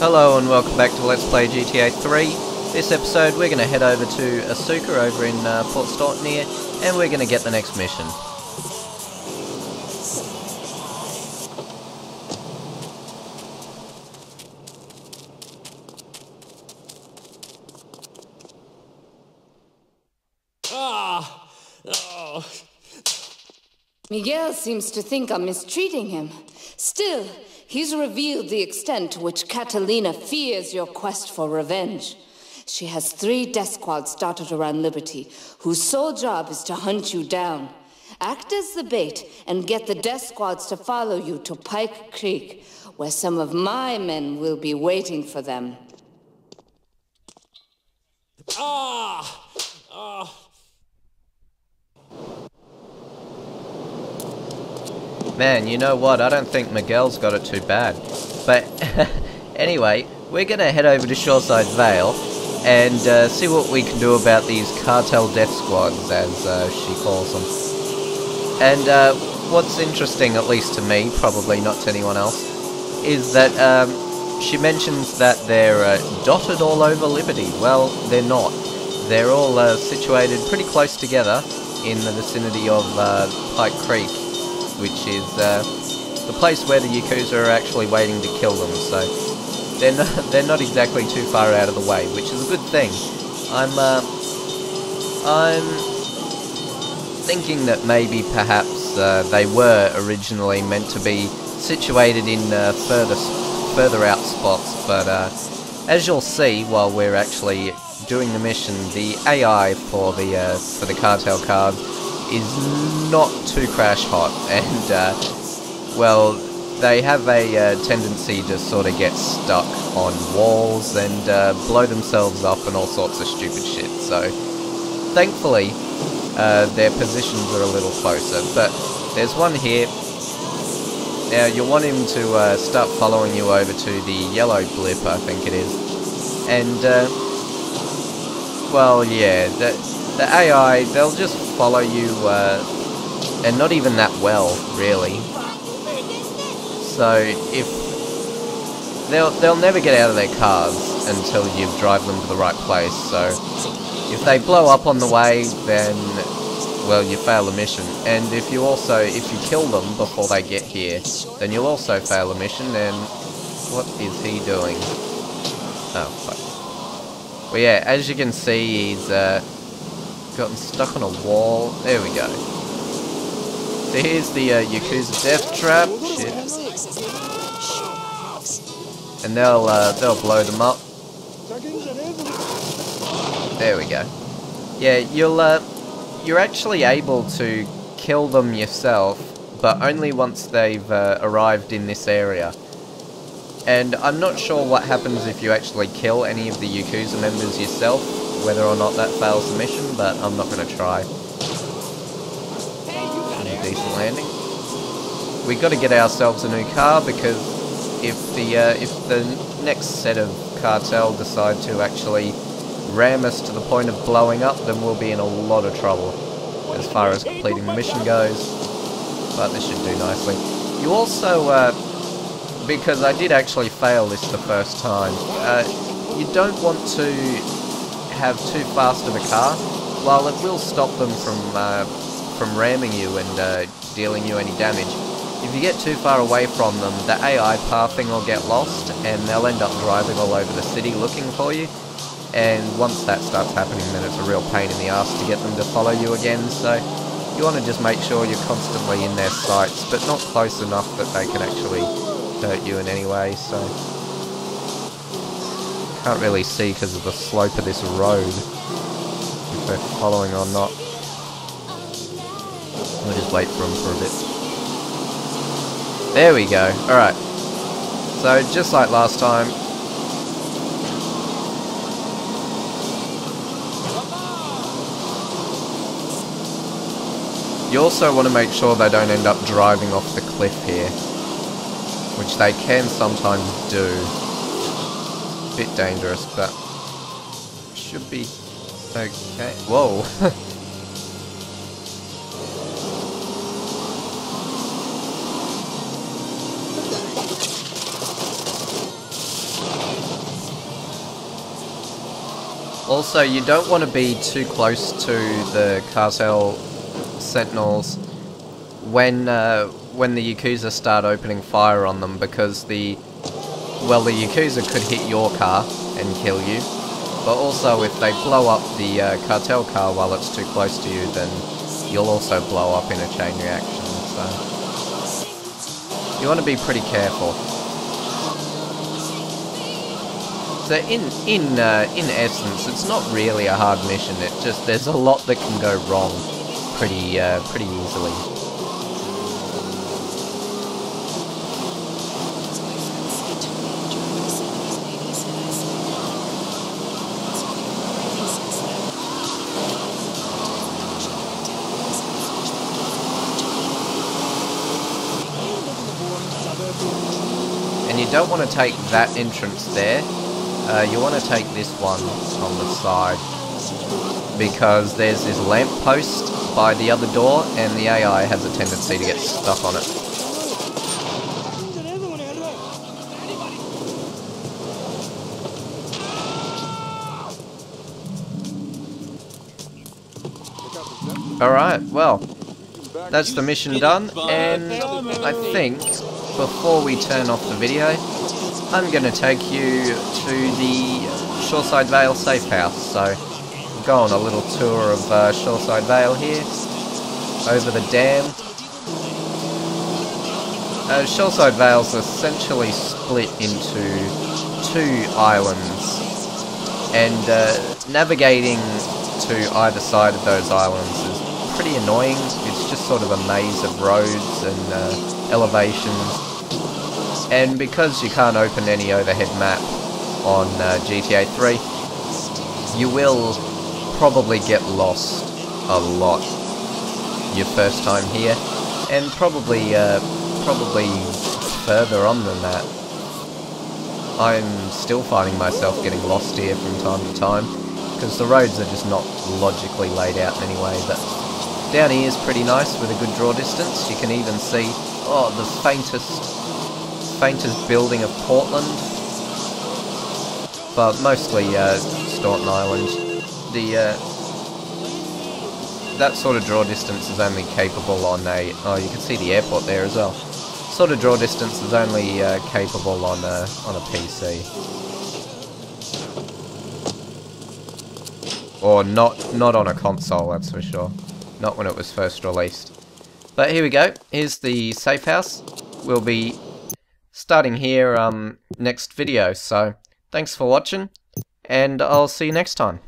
Hello and welcome back to Let's Play GTA 3. This episode we're going to head over to Asuka over in uh, Port here and we're going to get the next mission. Ah! Oh. Miguel seems to think I'm mistreating him. Still, he's revealed the extent to which Catalina fears your quest for revenge. She has three death squads started around Liberty, whose sole job is to hunt you down. Act as the bait and get the death squads to follow you to Pike Creek, where some of my men will be waiting for them. Ah! Ah! Man, you know what? I don't think Miguel's got it too bad. But anyway, we're going to head over to Shoreside Vale and uh, see what we can do about these cartel death squads, as uh, she calls them. And uh, what's interesting, at least to me, probably not to anyone else, is that um, she mentions that they're uh, dotted all over Liberty. Well, they're not. They're all uh, situated pretty close together in the vicinity of uh, Pike Creek, which is the place where the Yakuza are actually waiting to kill them. So they're not, they're not exactly too far out of the way, which is a good thing. I'm, uh, I'm thinking that maybe perhaps uh, they were originally meant to be situated in uh, further, further out spots, but uh, as you'll see while we're actually doing the mission, the AI for the uh, for the cartel card is not too crash hot, and uh, well, they have a uh, tendency to sort of get stuck on walls and uh, blow themselves up and all sorts of stupid shit. So, thankfully, uh, their positions are a little closer. But there's one here. Now, you'll want him to uh, start following you over to the yellow blip, I think it is. And, uh, well, yeah, the, the AI, they'll just follow you, uh, and not even that well, really. So if they'll they'll never get out of their cars until you drive them to the right place. So if they blow up on the way, then well you fail the mission. And if you also if you kill them before they get here, then you'll also fail the mission. And what is he doing? Oh fuck. Well yeah, as you can see, he's uh, gotten stuck on a wall. There we go. So here's the uh, Yakuza death trap. Shit and they'll uh, they'll blow them up. There we go. Yeah, you'll uh, you're actually able to kill them yourself, but only once they've uh, arrived in this area. And I'm not sure what happens if you actually kill any of the Yakuza members yourself, whether or not that fails the mission, but I'm not going to try. Any Decent landing. We got to get ourselves a new car because if the uh, if the next set of cartel decide to actually ram us to the point of blowing up, then we'll be in a lot of trouble as far as completing the mission goes. But this should do nicely. You also, uh, because I did actually fail this the first time, uh, you don't want to have too fast of a car. While it will stop them from uh, from ramming you and uh, dealing you any damage, if you get too far away from them, the AI pathing will get lost, and they'll end up driving all over the city looking for you. And once that starts happening, then it's a real pain in the ass to get them to follow you again, so you want to just make sure you're constantly in their sights, but not close enough that they can actually hurt you in any way, so... Can't really see because of the slope of this road, if they're following or not. We'll just wait for them for a bit. There we go. Alright. So, just like last time. You also want to make sure they don't end up driving off the cliff here. Which they can sometimes do bit dangerous, but should be okay. Whoa! also, you don't want to be too close to the cartel sentinels when uh, when the Yakuza start opening fire on them because the well the Yakuza could hit your car and kill you but also if they blow up the uh, cartel car while it's too close to you then you'll also blow up in a chain reaction so. You want to be pretty careful. So in in uh, in essence it's not really a hard mission it just there's a lot that can go wrong pretty uh, pretty easily and you don't want to take that entrance there. Uh, you want to take this one on the side because there's this lamp post by the other door, and the AI has a tendency to get stuck on it. Alright, well, that's the mission done, and I think before we turn off the video, I'm going to take you to the Shoreside Vale safe house. So, go on a little tour of uh, Shoreside Vale here, over the dam. Uh, Shoreside Vale's essentially split into two islands, and uh, navigating to either side of those islands is pretty annoying. It's just sort of a maze of roads and uh, elevations. And because you can't open any overhead map on uh, GTA 3, you will probably get lost a lot your first time here, and probably uh, probably further on than that. I'm still finding myself getting lost here from time to time, because the roads are just not logically laid out in any way, but down here is pretty nice with a good draw distance. You can even see, oh, the faintest, faintest building of Portland. But mostly uh, Staunton Island. The, uh, that sort of draw distance is only capable on a, oh, you can see the airport there as well. Sort of draw distance is only uh, capable on a, on a PC. Or not, not on a console, that's for sure. Not when it was first released. But here we go. Here's the safe house. We'll be starting here um, next video. So thanks for watching, and I'll see you next time.